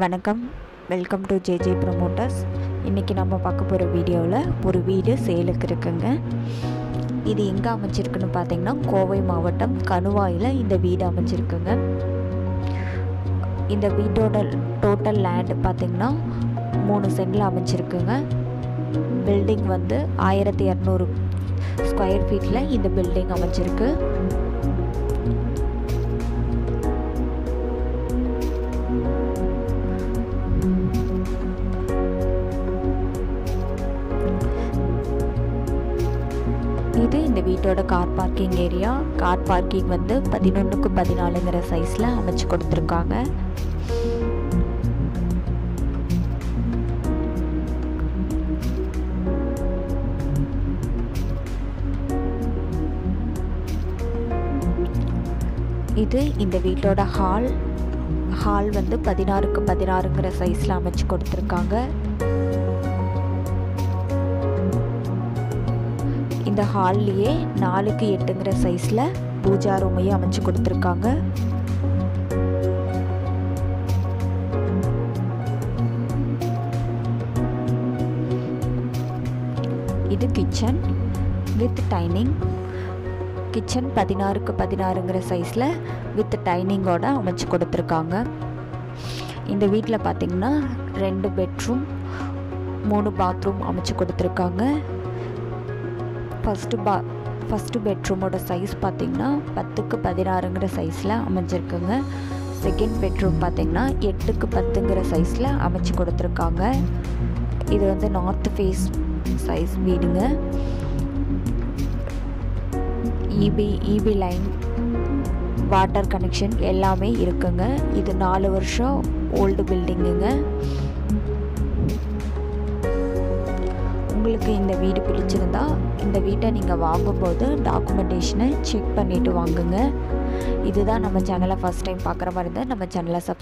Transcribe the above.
வணக்கம். Welcome to JJ promoters இன்றைக்கி நம்ம பார்க்க போகிற வீடியோவில் ஒரு வீடு சேலுக்கு இருக்குங்க. இது எங்கே அமைச்சிருக்குன்னு பார்த்தீங்கன்னா கோவை மாவட்டம் கணுவாயில் இந்த வீடு அமைச்சிருக்குங்க இந்த வீட்டோட டோட்டல் லேண்டு பார்த்திங்கன்னா மூணு சென்டில் அமைச்சிருக்குங்க பில்டிங் வந்து ஆயிரத்தி இரநூறு ஸ்கொயர் ஃபீட்டில் இந்த பில்டிங் அமைச்சிருக்கு இது இந்த வீட்டோட car parking area car parking வந்து பதினொன்றுக்கு பதினாலுங்கிற சைஸில் அமைச்சு கொடுத்துருக்காங்க. இது இந்த வீட்டோட ஹால் ஹால் வந்து பதினாறுக்கு பதினாறுங்கிற சைஸில் அமைச்சு கொடுத்துருக்காங்க. இந்த ஹால்லையே நாலுக்கு எட்டுங்கிற சைஸில் பூஜா ரூமையும் அமைச்சு கொடுத்துருக்காங்க. இது கிச்சன் வித் டைனிங். கிச்சன் பதினாறுக்கு பதினாறுங்கிற சைஸில் வித் டைனிங்கோட அமைச்சு கொடுத்துருக்காங்க. இந்த வீட்டில் பார்த்திங்கன்னா ரெண்டு பெட்ரூம் மூணு பாத்ரூம் அமைச்சு கொடுத்துருக்காங்க. ஃபஸ்ட்டு பா ஃபஸ்ட்டு பெட்ரூமோட சைஸ் பார்த்திங்கன்னா பத்துக்கு பதினாறுங்கிற சைஸில் அமைஞ்சிருக்குங்க. செகண்ட் பெட்ரூம் பார்த்திங்கன்னா எட்டுக்கு பத்துங்கிற சைஸில் அமைச்சு கொடுத்துருக்காங்க. இது வந்து நார்த் ஃபேஸ் சைஸ் வீடுங்க. EB EB line water connection எல்லாமே இருக்குங்க. இது நாலு வருஷம் ஓல்டு பில்டிங்குங்க உங்களுக்கு இந்த வீடு பிடிச்சிருந்தா வீட்டை நீங்கள் வாங்கும்போது டாக்குமெண்டேஷனை செக் பண்ணிவிட்டு வாங்குங்க. இதுதான் நம்ம சேனலை ஃபஸ்ட் டைம் பார்க்குற மாதிரி இருந்தால் நம்ம சேனலை சப்ஸ்